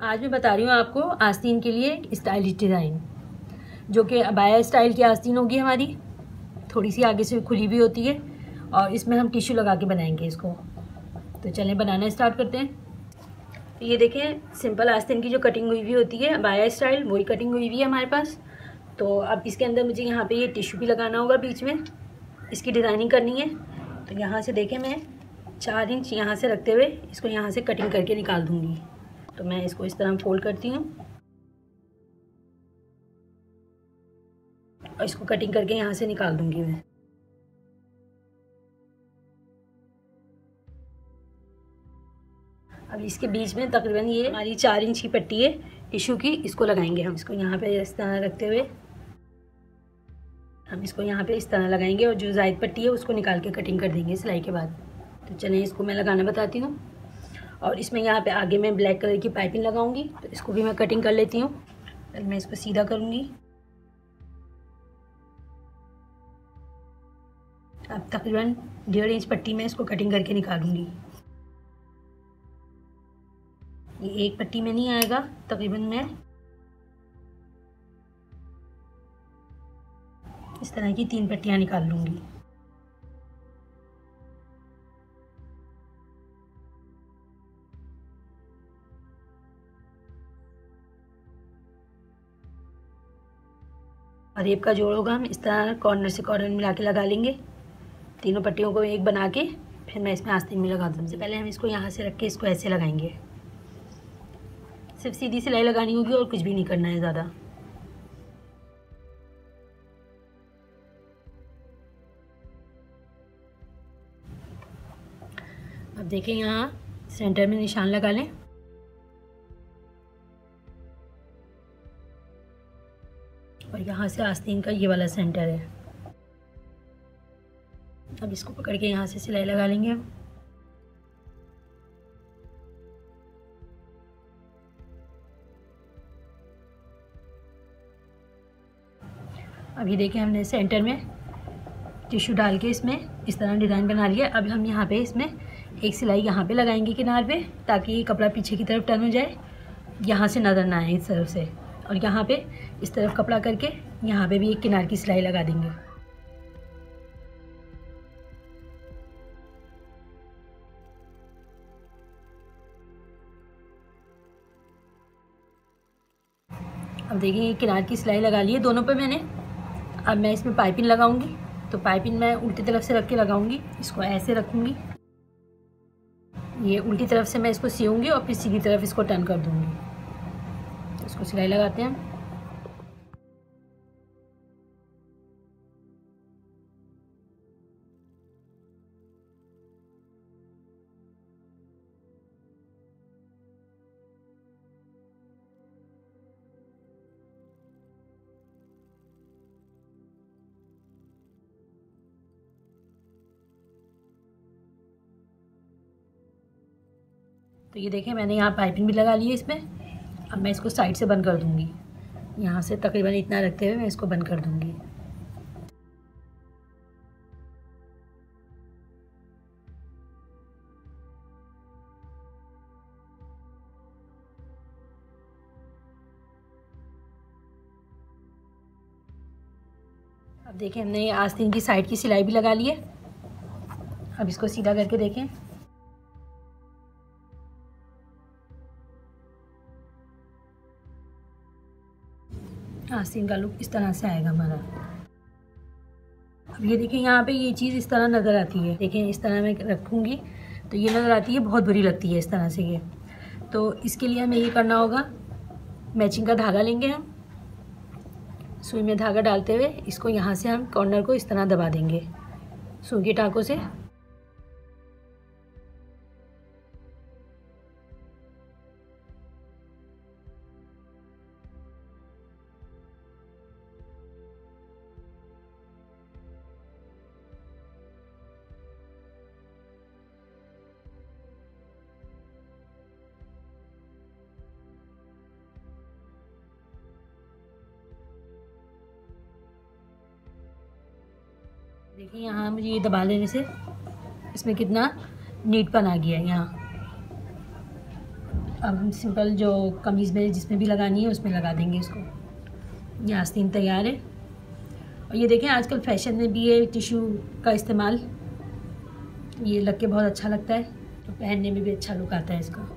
आज मैं बता रही हूँ आपको आस्तीन के लिए स्टाइलिश डिज़ाइन, जो कि अबाया स्टाइल की आस्तीन होगी हमारी। थोड़ी सी आगे से खुली भी होती है और इसमें हम टिश्यू लगा के बनाएँगे इसको। तो चलें, बनाना स्टार्ट करते हैं। तो ये देखें, सिंपल आस्तीन की जो कटिंग हुई हुई होती है अबाया स्टाइल, वही कटिंग हुई हुई है हमारे पास। तो अब इसके अंदर मुझे यहाँ पे ये टिश्यू भी लगाना होगा बीच में। इसकी डिज़ाइनिंग करनी है। तो यहाँ से देखें मैं चार इंच यहाँ से रखते हुए इसको यहाँ से कटिंग करके निकाल दूँगी। तो मैं इसको इस तरह फोल्ड करती हूँ। और इसको कटिंग करके यहाँ से निकाल दूँगी मैं। अब इसके बीच में तकरीबन ये हमारी चार इंच की पट्टी है टिश्यू की, इसको लगाएँगे हम। इसको यहाँ पे इस तरह रखते हुए। हम इसको यहाँ पे इस तरह लगाएँगे और जो जायद पट्टी है, उसको निकाल के कटिंग कर देंगे सिलाई के बाद। तो चलें, इसको मैं लगाना बताती हूँ। और इसमें यहाँ पे आगे मैं ब्लैक कलर की पाइपिंग लगाऊँगी तो इसको भी मैं कटिंग कर लेती हूँ। पहले मैं इसको सीधा करूँगी। अब तकरीबन डेढ़ इंच पट्टी में इसको कटिंग करके निकालूँगी। ये एक पट्टी में नहीं आएगा, तकरीबन मैं इस तरह की तीन पट्टियाँ निकाल लूँगी। और रेप का जोड़ होगा, हम इस तरह कॉर्नर से कॉर्नर मिला के लगा लेंगे। तीनों पट्टियों को एक बना के, फिर मैं इसमें आस्तीन में लगा दूँ। सबसे पहले हम इसको यहाँ से रख के इसको ऐसे लगाएँगे। सिर्फ़ सीधी सिलाई लगानी होगी और कुछ भी नहीं करना है ज़्यादा। अब देखें यहाँ सेंटर में निशान लगा लें। और यहाँ से आस्तीन का ये वाला सेंटर है। अब इसको पकड़ के यहाँ से सिलाई लगा लेंगे हम। ये देखें हमने सेंटर में टिश्यू डाल के इसमें इस तरह डिज़ाइन बना लिया। अब हम यहाँ पे इसमें एक सिलाई यहाँ पे लगाएँगे किनार पे, ताकि ये कपड़ा पीछे की तरफ़ टर्न हो जाए। यहाँ से नज़र ना आए इस तरफ़ से। और यहाँ पे इस तरफ़ कपड़ा करके यहाँ पे भी एक किनार की सिलाई लगा देंगे। अब देखिए, ये किनार की सिलाई लगा ली है दोनों पे मैंने। अब मैं इसमें पाइपिंग लगाऊँगी तो पाइपिंग मैं उल्टी तरफ़ से रख के लगाऊँगी, इसको ऐसे रखूँगी। ये उल्टी तरफ़ से मैं इसको सीऊँगी और फिर सीधी तरफ़ इसको टर्न कर दूँगी। इसको सिलाई लगाते हैं। तो ये देखें, मैंने यहाँ पाइपिंग भी लगा ली है इसमें। अब मैं इसको साइड से बंद कर दूँगी। यहाँ से तकरीबन इतना रखते हुए मैं इसको बंद कर दूँगी। अब देखें, हमने आस्तीन की साइड की सिलाई भी लगा ली है। अब इसको सीधा करके देखें। आस्तीन का लुक इस तरह से आएगा हमारा अब ये देखिए, यहाँ पे ये चीज़ इस तरह नज़र आती है। देखें, इस तरह मैं रखूँगी तो ये नज़र आती है, बहुत बुरी लगती है इस तरह से ये। तो इसके लिए हमें ये करना होगा, मैचिंग का धागा लेंगे हम। सुई में धागा डालते हुए इसको यहाँ से हम कॉर्नर को इस तरह दबा देंगे, सुई के टाँकों से। देखिए यहाँ मुझे ये दबा लेने से इसमें कितना नीटपन आ गया है यहाँ। अब हम सिंपल जो कमीज़ में जिसमें भी लगानी है उसमें लगा देंगे इसको ये आस्तीन तैयार है। और ये देखें आजकल फ़ैशन में भी है टिश्यू का इस्तेमाल ये लग के बहुत अच्छा लगता है। तो पहनने में भी अच्छा लुक आता है इसका।